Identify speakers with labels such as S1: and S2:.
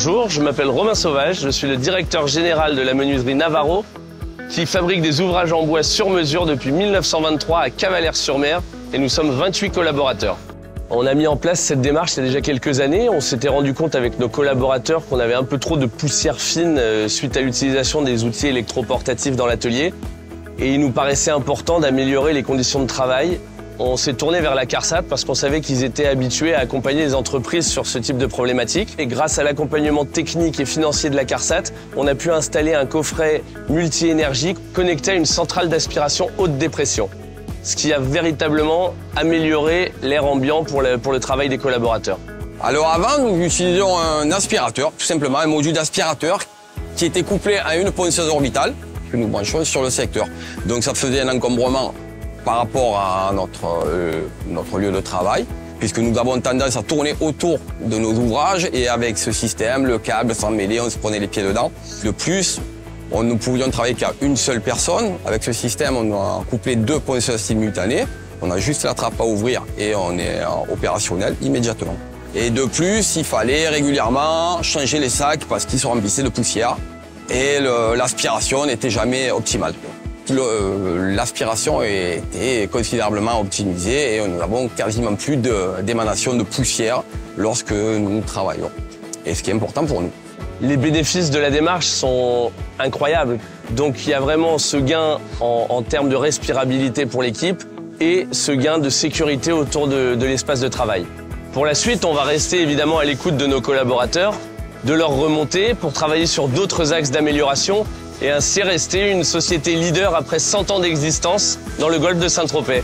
S1: Bonjour, je m'appelle Romain Sauvage, je suis le directeur général de la menuiserie Navarro qui fabrique des ouvrages en bois sur mesure depuis 1923 à Cavalère-sur-Mer et nous sommes 28 collaborateurs. On a mis en place cette démarche il y a déjà quelques années. On s'était rendu compte avec nos collaborateurs qu'on avait un peu trop de poussière fine euh, suite à l'utilisation des outils électroportatifs dans l'atelier. Et il nous paraissait important d'améliorer les conditions de travail. On s'est tourné vers la CARSAT parce qu'on savait qu'ils étaient habitués à accompagner les entreprises sur ce type de problématiques. Et grâce à l'accompagnement technique et financier de la CARSAT, on a pu installer un coffret multi-énergie connecté à une centrale d'aspiration haute dépression ce qui a véritablement amélioré l'air ambiant pour le, travail des collaborateurs.
S2: Alors avant, nous utilisions un aspirateur, tout simplement un module d'aspirateur qui était couplé à une ponceuse orbitale que nous branchons sur le secteur. Donc ça faisait un encombrement par rapport à notre, euh, notre lieu de travail puisque nous avons tendance à tourner autour de nos ouvrages et avec ce système, le câble sans mêler, on se prenait les pieds dedans. De plus, on, nous pouvions travailler qu'à une seule personne. Avec ce système, on a couplé deux ponceuses simultanées. On a juste la trappe à ouvrir et on est opérationnel immédiatement. Et de plus, il fallait régulièrement changer les sacs parce qu'ils sont remplis de poussière et l'aspiration n'était jamais optimale. L'aspiration était considérablement optimisée et nous n'avons quasiment plus d'émanation de, de poussière lorsque nous travaillons. Et ce qui est important pour nous.
S1: Les bénéfices de la démarche sont incroyables. Donc il y a vraiment ce gain en, termes de respirabilité pour l'équipe et ce gain de sécurité autour de, de l'espace de travail. Pour la suite, on va rester évidemment à l'écoute de nos collaborateurs, de leur remontée pour travailler sur d'autres axes d'amélioration et ainsi rester une société leader après 100 ans d'existence dans le golfe de Saint-Tropez.